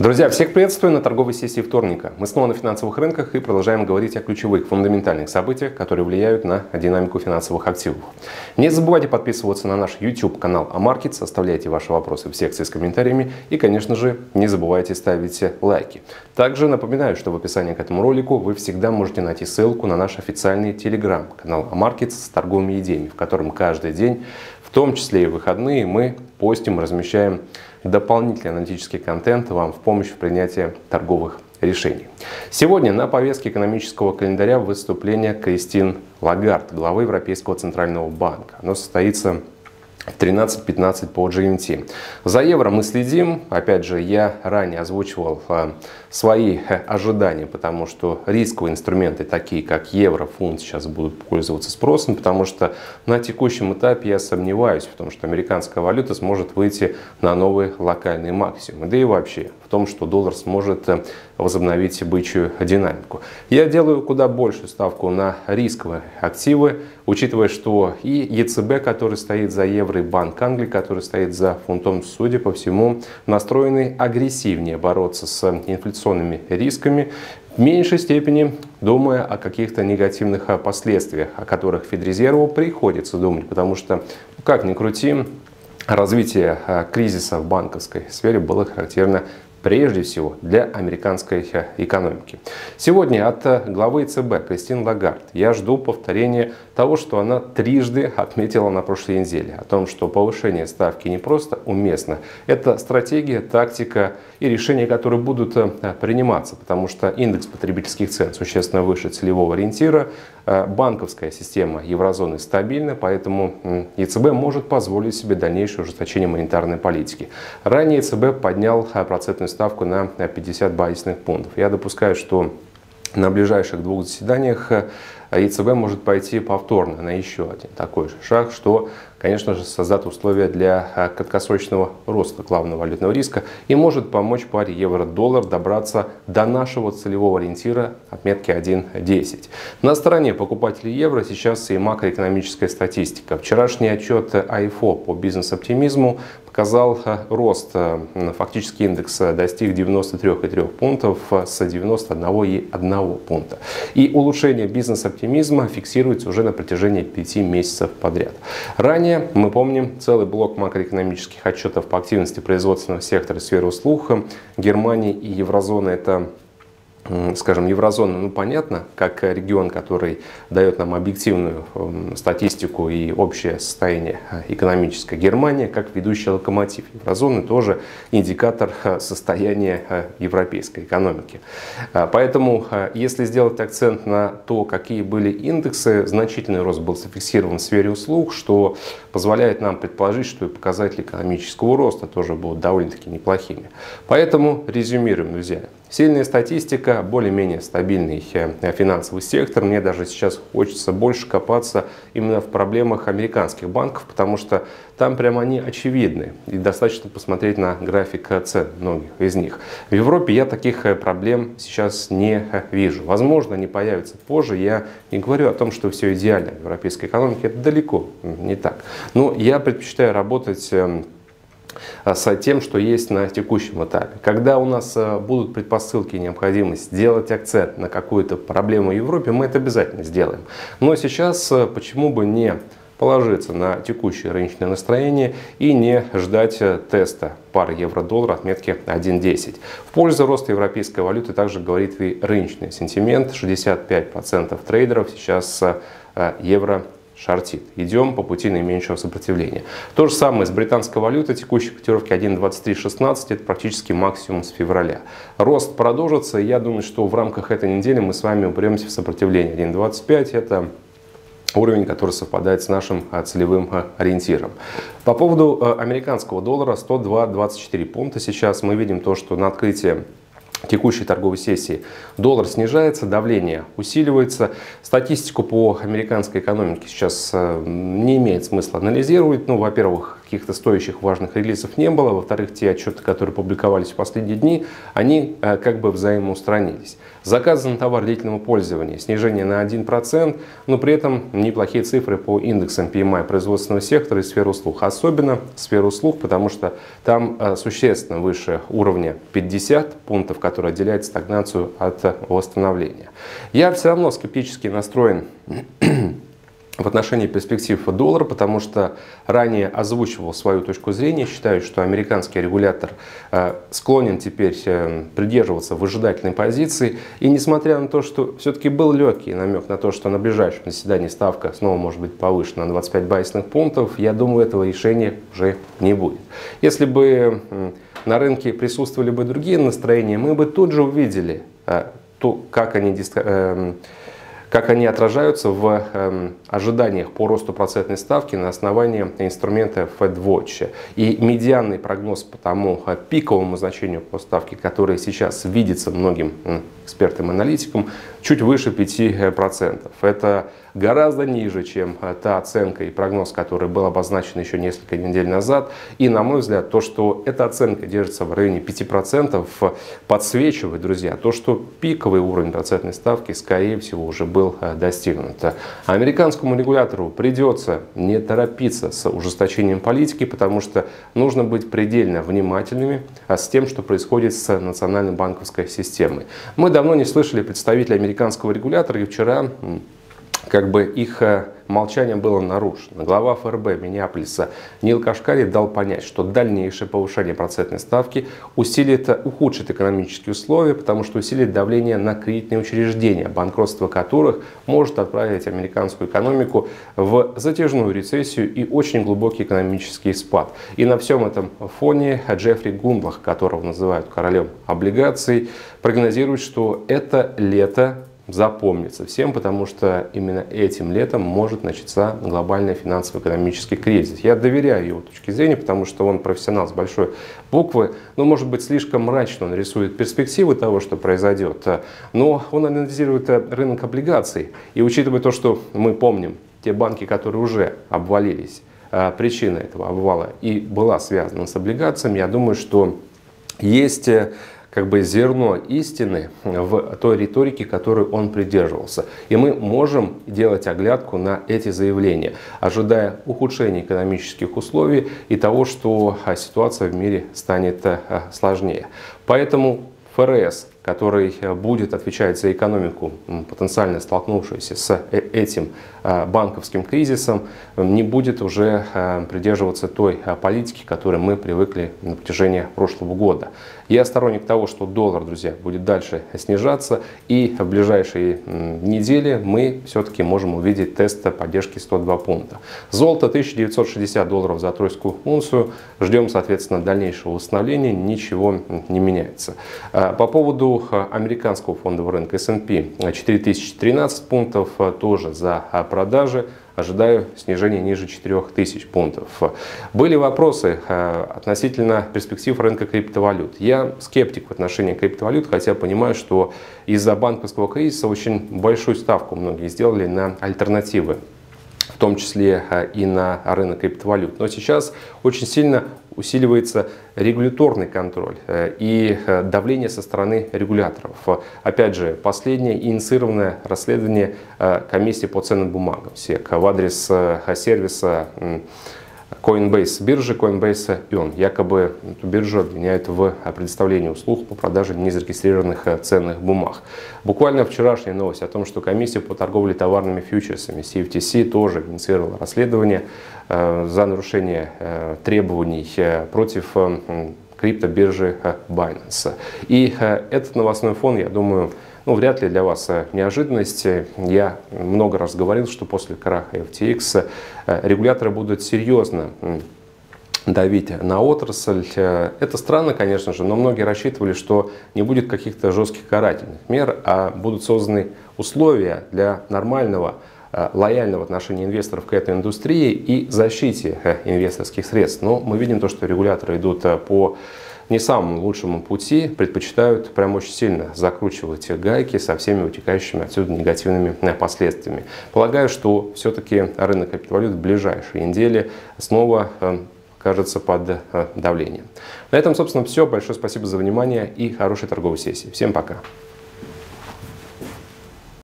Друзья, всех приветствую на торговой сессии вторника. Мы снова на финансовых рынках и продолжаем говорить о ключевых фундаментальных событиях, которые влияют на динамику финансовых активов. Не забывайте подписываться на наш YouTube канал AMarkets, оставляйте ваши вопросы в секции с комментариями и, конечно же, не забывайте ставить лайки. Также напоминаю, что в описании к этому ролику вы всегда можете найти ссылку на наш официальный телеграм-канал AMarkets с торговыми идеями, в котором каждый день, в том числе и выходные, мы постим, размещаем дополнительный аналитический контент вам в помощь в принятии торговых решений. Сегодня на повестке экономического календаря выступление Кристин Лагард, главы Европейского центрального банка. Оно состоится 13-15 по GMT. За евро мы следим. Опять же, я ранее озвучивал а, свои э, ожидания, потому что рисковые инструменты, такие как евро, фунт, сейчас будут пользоваться спросом, потому что на текущем этапе я сомневаюсь в том, что американская валюта сможет выйти на новые локальные максимумы. Да и вообще в том, что доллар сможет э, возобновить бычью динамику. Я делаю куда большую ставку на рисковые активы, учитывая, что и ЕЦБ, который стоит за евро, и Банк Англии, который стоит за фунтом, судя по всему, настроены агрессивнее бороться с инфляционными рисками, в меньшей степени думая о каких-то негативных последствиях, о которых Федрезерву приходится думать, потому что, как ни крути, развитие э, кризиса в банковской сфере было характерно прежде всего для американской э, экономики. Сегодня от э, главы ЦБ Кристин Лагард я жду повторения того, что она трижды отметила на прошлой неделе, о том, что повышение ставки не просто уместно, это стратегия, тактика и решения, которые будут э, приниматься, потому что индекс потребительских цен существенно выше целевого ориентира, банковская система еврозоны стабильна, поэтому ЕЦБ может позволить себе дальнейшее ужесточение монетарной политики. Ранее ЕЦБ поднял процентную ставку на 50 базисных пунктов. Я допускаю, что на ближайших двух заседаниях ЕЦБ может пойти повторно на еще один такой же шаг, что конечно же, создать условия для а, краткосрочного роста главного валютного риска и может помочь паре евро-доллар добраться до нашего целевого ориентира отметки 1.10. На стороне покупателей евро сейчас и макроэкономическая статистика. Вчерашний отчет АИФО по бизнес-оптимизму показал а, рост. А, фактически индекс достиг 93,3 пунктов с 91,1 пункта. И улучшение бизнес-оптимизма фиксируется уже на протяжении 5 месяцев подряд. Ранее Ранее мы помним целый блок макроэкономических отчетов по активности производственного сектора сферы услуг Германии и еврозоны. Это скажем, еврозона, ну понятно, как регион, который дает нам объективную статистику и общее состояние а, экономическое. Германия, как ведущий локомотив еврозоны, тоже индикатор а, состояния а, европейской экономики. Поэтому, если сделать акцент на то, какие были индексы, значительный рост был зафиксирован в сфере услуг, что позволяет нам предположить, что и показатели экономического роста тоже будут довольно-таки неплохими. Поэтому резюмируем, друзья. Сильная статистика, более-менее стабильный э, финансовый сектор. Мне даже сейчас хочется больше копаться именно в проблемах американских банков, потому что там прямо они очевидны. И достаточно посмотреть на график цен многих из них. В Европе я таких э, проблем сейчас не э, вижу. Возможно, они появятся позже. Я не говорю о том, что все идеально в европейской экономике. Это далеко не так. Но я предпочитаю работать эм, с тем, что есть на текущем этапе. Когда у нас а, будут предпосылки и необходимость сделать акцент на какую-то проблему в Европе, мы это обязательно сделаем. Но сейчас а, почему бы не положиться на текущее рыночное настроение и не ждать теста пары евро-доллара отметки 1.10. В пользу роста европейской валюты также говорит и рыночный сентимент. 65% трейдеров сейчас евро шортит. Идем по пути наименьшего сопротивления. То же самое с британской валютой. Текущей котировки 1.2316. Это практически максимум с февраля. Рост продолжится. Я думаю, что в рамках этой недели мы с вами упремся в сопротивление. 1.25 это уровень, который совпадает с нашим а, целевым а, ориентиром. По поводу а, американского доллара 102.24 пункта сейчас мы видим то, что на открытие текущей торговой сессии доллар снижается, давление усиливается. Статистику по американской экономике сейчас э, не имеет смысла анализировать. Ну, во-первых, каких-то стоящих важных релизов не было. Во-вторых, те отчеты, которые публиковались в последние дни, они как бы взаимоустранились. Заказы на товар длительного пользования, снижение на 1%, но при этом неплохие цифры по индексам PMI производственного сектора и сферы услуг. Особенно сферу услуг, потому что там существенно выше уровня 50 пунктов, который отделяет стагнацию от восстановления. Я все равно скептически настроен в отношении перспектив доллара, потому что ранее озвучивал свою точку зрения. Считаю, что американский регулятор э, склонен теперь э, придерживаться выжидательной позиции. И несмотря на то, что все-таки был легкий намек на то, что на ближайшем заседании ставка снова может быть повышена на 25 байсных пунктов, я думаю, этого решения уже не будет. Если бы на рынке присутствовали бы другие настроения, мы бы тут же увидели э, то, как они как они отражаются в э, ожиданиях по росту процентной ставки на основании инструмента FedWatch. И медианный прогноз по тому э, пиковому значению по ставке, который сейчас видится многим экспертам-аналитикам, чуть выше 5%. Это гораздо ниже, чем э, та оценка и прогноз, который был обозначен еще несколько недель назад. И, на мой взгляд, то, что эта оценка держится в районе 5%, подсвечивает, друзья, то, что пиковый уровень процентной ставки, скорее всего, уже был э, достигнут. Американскому регулятору придется не торопиться с ужесточением политики, потому что нужно быть предельно внимательными с тем, что происходит с национальной банковской системой. Мы давно не слышали представителей американского регулятора, и вчера как бы их э, молчание было нарушено. Глава ФРБ Миннеаполиса Нил Кашкари дал понять, что дальнейшее повышение процентной ставки усилит, ухудшит экономические условия, потому что усилит давление на кредитные учреждения, банкротство которых может отправить американскую экономику в затяжную рецессию и очень глубокий экономический спад. И на всем этом фоне Джеффри Гундлах, которого называют королем облигаций, прогнозирует, что это лето запомнится всем, потому что именно этим летом может начаться глобальный финансово-экономический кризис. Я доверяю его точке зрения, потому что он профессионал с большой буквы, но может быть слишком мрачно он рисует перспективы того, что произойдет, но он анализирует рынок облигаций и учитывая то, что мы помним, те банки, которые уже обвалились, а, причина этого обвала и была связана с облигациями, я думаю, что есть как бы зерно истины в той риторике, которой он придерживался. И мы можем делать оглядку на эти заявления, ожидая ухудшения экономических условий и того, что а, ситуация в мире станет а, сложнее. Поэтому ФРС который э, будет отвечать за экономику, потенциально столкнувшуюся с э, этим э, банковским кризисом, не будет уже придерживаться той политики, к которой мы привыкли на протяжении прошлого года. Я сторонник того, что доллар, друзья, будет дальше снижаться, и в ближайшие недели мы все-таки можем увидеть тест поддержки 102 пункта. Золото 1960 долларов за тройскую унцию. Ждем, соответственно, дальнейшего восстановления, ничего не меняется. По поводу американского фондового рынка S&P 4013 пунктов э, тоже за э, продажи. Ожидаю снижения ниже 4000 пунктов. Были вопросы э, относительно перспектив рынка криптовалют. Я скептик в отношении криптовалют, хотя понимаю, что из-за банковского кризиса очень большую ставку многие сделали на альтернативы в том числе и на рынок криптовалют. Но сейчас очень сильно усиливается регуляторный контроль э, и э, давление со стороны регуляторов. Опять же, последнее инициированное расследование э, комиссии по ценным бумагам СЕК в адрес сервиса Coinbase биржи, Coinbase Ion. Якобы эту биржу обвиняют в предоставлении услуг по продаже незарегистрированных ценных бумаг. Буквально вчерашняя новость о том, что комиссия по торговле товарными фьючерсами CFTC тоже инициировала расследование э, за нарушение э, требований э, против криптобиржи Binance. И этот новостной фон, я думаю, ну, вряд ли для вас э, неожиданность. Я много раз говорил, что после краха FTX э, регуляторы будут серьезно давить на отрасль. Э, это странно, конечно же, но многие рассчитывали, что не будет каких-то жестких карательных мер, а будут созданы условия для нормального лояльного отношения инвесторов к этой индустрии и защите инвесторских средств. Но мы видим то, что регуляторы идут по не самому лучшему пути предпочитают прям очень сильно закручивать гайки со всеми вытекающими отсюда негативными э, последствиями. Полагаю, что все-таки рынок криптовалют в ближайшие недели снова э, кажется, под давлением. На этом, собственно, все. Большое спасибо за внимание и хорошей торговой сессии. Всем пока.